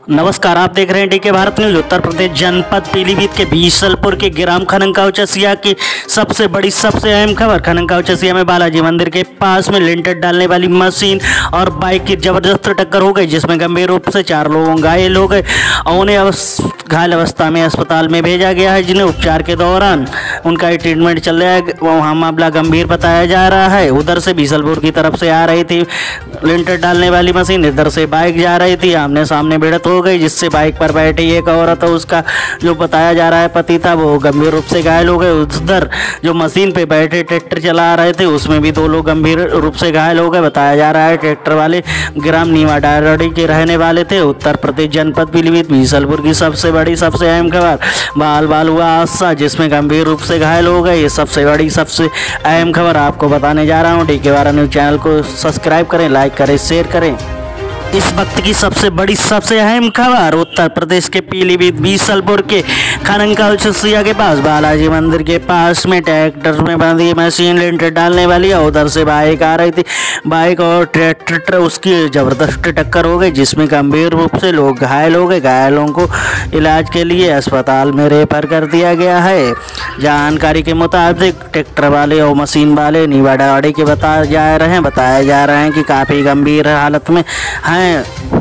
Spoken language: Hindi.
नमस्कार, आप देख रहे हैं डीके भारत न्यूज़। उत्तर प्रदेश जनपद पीलीभीत के बीसलपुर के ग्राम खनंगाव चसिया की सबसे बड़ी, सबसे अहम खबर। खनंगाव चसिया में बालाजी मंदिर के पास में लिंटर डालने वाली मशीन और बाइक की ज़बरदस्त टक्कर हो गई, जिसमें गंभीर रूप से चार लोगों घायल हो गए। और उन्हें घायल अवस्था में अस्पताल में भेजा गया है, जिन्हें उपचार के दौरान उनका ट्रीटमेंट चल रहा है। वहाँ मामला गंभीर बताया जा रहा है। उधर से बीसलपुर की तरफ़ से आ रही थी लिंटर डालने वाली मशीन। इधर से बाइक जा रही थी। आमने सामने भिड़त हो गई, जिससे बाइक पर बैठी एक औरत उसका जो बताया जा रहा है पति था, वो गंभीर रूप से घायल हो गए। उधर जो मशीन पे बैठे ट्रैक्टर चला रहे थे, उसमें भी दो लोग गंभीर रूप से घायल हो गए। बताया जा रहा है ट्रैक्टर वाले ग्राम नीवा डायरडी के रहने वाले थे। उत्तर प्रदेश जनपद पीलीभीत, बीसलपुर की सबसे बड़ी, सबसे अहम खबर, बाल बाल हुआ हादसा, जिसमें गंभीर रूप से घायल हो गए। ये सबसे बड़ी, सबसे अहम खबर आपको बताने जा रहा हूँ। डी के बारह न्यूज़ चैनल को सब्सक्राइब करें, लाइक करें, शेयर करें। इस वक्त की सबसे बड़ी, सबसे अहम खबर, उत्तर प्रदेश के पीलीभीत बीसलपुर के खनंका चसिया के पास बालाजी मंदिर के पास में ट्रैक्टर में बंधी मशीन लेंटर डालने वाली है उधर से बाइक आ रही थी। बाइक और ट्रैक्टर, उसकी ज़बरदस्त टक्कर हो गई, जिसमें गंभीर रूप से लोग घायल हो गए। घायलों को इलाज के लिए अस्पताल में रेफर कर दिया गया है। जानकारी के मुताबिक ट्रैक्टर वाले और मशीन वाले निवाड़ावाड़ी के बताए जा रहे हैं, बताया जा रहे हैं कि काफ़ी गंभीर हालत में हैं। giant